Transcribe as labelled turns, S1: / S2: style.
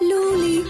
S1: Lolly.